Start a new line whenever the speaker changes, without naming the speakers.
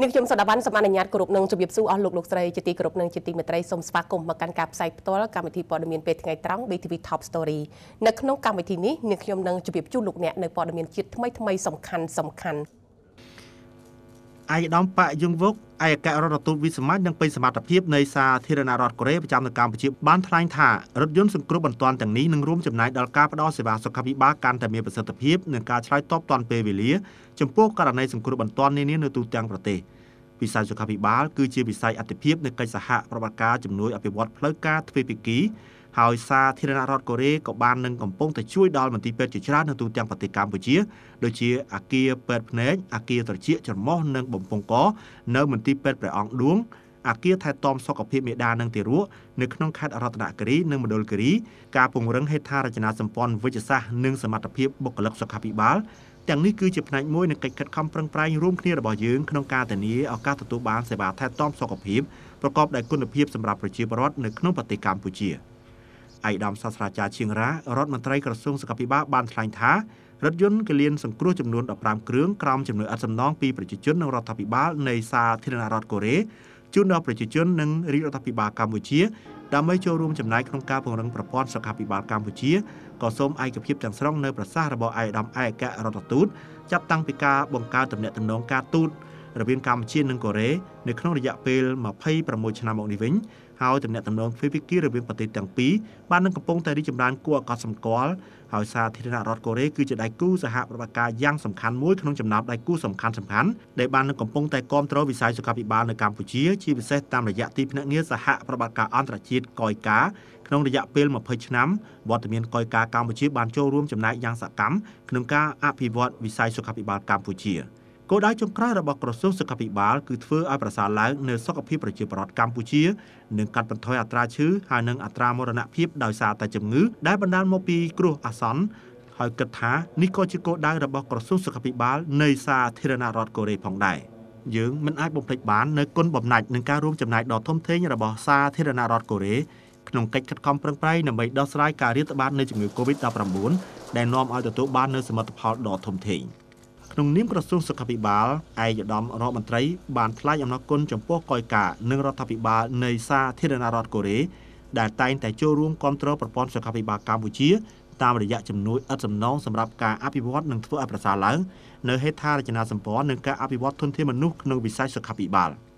នាងខ្ញុំសដាវ៉ាន់សូមអនុញ្ញាតគោរពនឹងជម្រាបសួរអស់លោកលោកស្រីជាទីគោរពនឹងជាទីមេត្រីសូមស្វាគមន៍មកកាន់ការផ្សាយផ្ទាល់កម្មវិធីព័ត៌មានពេលថ្ងៃត្រង់ BTV Top Story នៅក្នុងកម្មវិធីនេះនាងខ្ញុំនឹងជម្រាបជូនលោកអ្នកនៅព័ត៌មានជាតិថ្មីថ្មីសំខាន់សំខាន់
ឯកឧត្តមប៉ាយុងវុកឯកអគ្គរដ្ឋទូតវិសម័យនិងពេញសមត្ថភាពនៃសាធារណរដ្ឋកូរ៉េប្រចាំនៅកម្ពុជាបានថ្លែងថារថយន្តសង្គ្រោះបន្ទាន់ទាំងនេះនឹងរួមចំណែកដល់ការផ្តល់សេវាសុខាភិបាលកាន់តែមានប្រសិទ្ធភាពនិងការឆ្លើយតបទាន់ពេលវេលាចំពោះករណីសង្គ្រោះបន្ទាន់នានានៅទូទាំងប្រទេសវិស័យសុខាភិបាលគឺជាវិស័យអតិភិបនៃកិច្ចសហប្រតិបត្តិការជំនួយអភិវឌ្ឍផ្លូវការទ្វេភាគី ហើយសាធារណរដ្ឋកូរ៉េក៏បាននឹងកំពុងតែជួយដល់មន្ទីរពេទ្យជាច្រើននៅទូទាំងប្រទេសកម្ពុជាដូចជាអាគារពេទ្យភ្នែកអាគារត្រចៀកច្រមុះនិងបំពង់កនៅមន្ទីរពេទ្យព្រះអង្គឌួងអាគារថែទាំសុខភាពមេដានិងទារកនៅក្នុងខេត្តរតនគិរីនិងមណ្ឌលគិរីការពង្រឹងហេដ្ឋារចនាសម្ព័ន្ធវិជ្ជសាស្ត្រនិងសមត្ថភាពបុគ្គលិកសុខាភិបាលទាំងនេះគឺជាផ្នែកមួយនៃកិច្ចខិតខំប្រឹងប្រែងរួមគ្នារបស់យើងក្នុងការធានាឱកាសទទួលបានសេវាថែទាំសុខភាពប្រកបដោយគុណភាពសម្រាប់ប្រជាពលរដ្ឋនៅក្នុងប្រទេសកម្ពុជា។ ឯកឧត្តមសាស្ត្រាចារ្យឈៀងរ៉ារដ្ឋមន្ត្រីក្រសួងសុខាភិបាលបានថ្លែងថារថយន្តកលៀនសង្គ្រោះចំនួន15គ្រឿងក្រោមជំនួយឥតសំណងពីប្រជាជននិងរដ្ឋាភិបាលនៃសាធារណរដ្ឋកូរ៉េជូនដល់ប្រជាជននិងរាជរដ្ឋាភិបាលកម្ពុជាដើម្បីចូលរួមចំណែកក្នុងការពង្រឹងប្រព័ន្ធសុខាភិបាលកម្ពុជាក៏សូមឯកភាពទាំងស្រុងនៅប្រសាសន៍របស់ឯកឧត្តមឯករដ្ឋទូតចាប់តាំងពីការបង្កើតទំនាក់ទំនងការទូត រវាងកម្ពុជានិងកូរ៉េនៅក្នុងរយៈពេល26ឆ្នាំមកនេះវិញហើយទំនាក់ទំនងទ្វេភាគីរវាងប្រទេសទាំងពីរបាននឹងកំពុងតែរីកចម្រើនគួរឲ្យកត់សម្គាល់ហើយសាធារណរដ្ឋកូរ៉េគឺជាដៃគូសហប្រតិបត្តិការយ៉ាងសំខាន់មួយក្នុងចំណោមដៃគូសំខាន់សំខាន់ដែលបាននឹងកំពុងតែគ្រប់គ្រងវិស័យសុខាភិបាលនៅកម្ពុជាជាពិសេសតាមរយៈទីភ្នាក់ងារសហប្រតិបត្តិការអន្តរជាតិកយកាក្នុងរយៈពេល20ឆ្នាំវត្តមានកយកាកម្ពុជាបានចូលរួមចំណែកយ៉ាងសកម្មក្នុងការអភិវឌ្ឍវិស័យសុខាភិបាលកម្ពុជា។ គោលដៅចុងក្រោយរបស់ក្រសួងសុខាភិបាលគឺធ្វើឲ្យប្រសើរឡើងនូវសុខភាពប្រជាពលរដ្ឋកម្ពុជានិងកាត់បន្ថយអត្រាឈឺហើយនិងអត្រាមរណភាពដោយសារតែជំងឺដែលបណ្ដាលមកពីគ្រោះអាសន្នហើយគិតថានេះក៏ជាគោលដៅរបស់ក្រសួងសុខាភិបាលនៃសាធារណរដ្ឋកូរ៉េផងដែរយើងមិនអាចបំភ្លេចបាននៅគុណបំណាច់នឹងការរួមចំណែកដ៏ធំធេងរបស់សាធារណរដ្ឋកូរ៉េក្នុងកិច្ចខិតខំប្រឹងប្រែងដើម្បីដោះស្រាយការរាតត្បាតនៃជំងឺ Covid-19 ដែលនាំឲ្យទទួលបាននូវសមិទ្ធផលដ៏ធំធេង។ ក្នុងនាមក្រសួងសុខាភិបាលឯកឧត្តមរដ្ឋមន្ត្រីបានថ្លែងអំណរគុណចំពោះកយការនិងរដ្ឋាភិបាលនៃសាធារណរដ្ឋកូរ៉េដែលតែងតែចូលរួមគ្រប់គ្រងប្រព័ន្ធសុខាភិបាលកម្ពុជាតាមរយៈជំនួយឥតសំណងសម្រាប់ការអភិវឌ្ឍនិងធ្វើឲ្យប្រសើរឡើងនៅហេដ្ឋារចនាសម្ព័ន្ធនិងការអភិវឌ្ឍធនធានមនុស្សក្នុងវិស័យសុខាភិបាល។